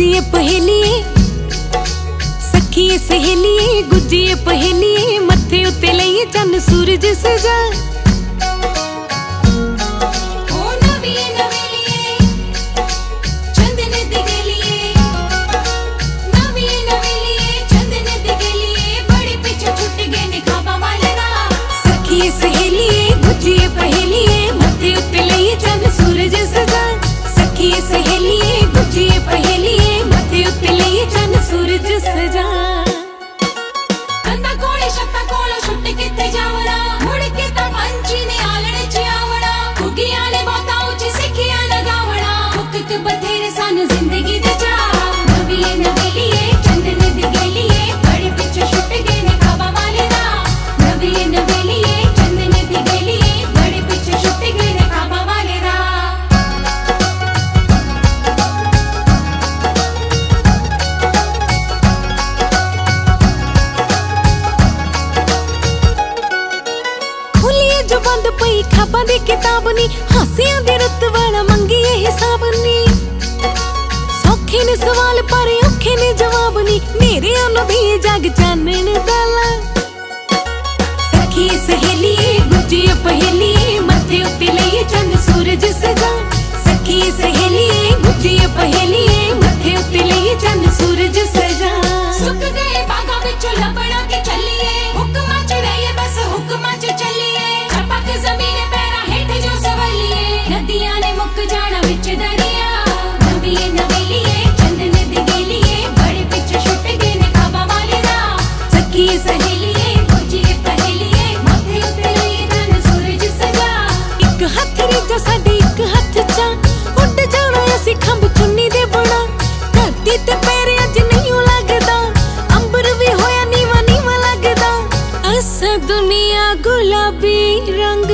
गुजिए पहेलिए सखी सहेली गुजिए पहेलिए मथे उते लई चन सूरज सजा। ਲਗਾਵਣਾ ਹੁੱਕ ਬਥੇਰੇ ਸਾਨੂੰ ਜ਼ਿੰਦਗੀ ਦੇ ਚਾਹ ਨਵੀਏ ਨਵੇਲੀਏ ਚੰਦਨੇ ਦੀ ਗੇਲੀਏ ਬੜੇ ਪਿੱਛੇ ਛੁੱਟ ਗਏ ਨੇ ਖਾਬਾ ਵਾਲੇ ਦਾ ਨਵੀਏ ਨਵੇਲੀਏ ਚੰਦਨੇ ਦੀ ਗੇਲੀਏ ਬੜੇ ਪਿੱਛੇ ਛੁੱਟ ਗਏ ਨੇ ਖਾਬਾ ਵਾਲੇ ਦਾ ਖੁੱਲੀਏ ਜੋ ਬੰਦ ਪਈ ਖਾਬਾਂ ਦੀ ਕਿਤਾਬ ਨੀ ਹਾਸਿਆਂ ਦੇ ਰੁੱਤ ਸੌਖੇ ਨੇ ਸਵਾਲ ਪਰ ਔਖੇ ਨੇ ਜਵਾਬ ਨੀ। ਨੇਰਿਆਂ ਨੂੰ ਵੀ ਜਗ ਚਾਨਣ ਇੱਕ ਹੱਥ ਸਾਡੇ ਇੱਕ ਹੱਥ ਚ ਉੱਡ ਜਾਣਾ ਅਸੀਂ ਖੰਭ ਚੁੰਨੀ ਦੇ ਬਣਾ। ਧਰਤੀ ਤੇ ਪੈਰ ਅੱਜ ਨਹੀਂ ਲੱਗਦਾ, ਅੰਬਰ ਵੀ ਹੋਇਆ ਨੀਵਾ ਨੀਵਾ ਲੱਗਦਾ। ਅਸਾਂ ਦੁਨੀਆ ਗੁਲਾਬੀ ਰੰਗ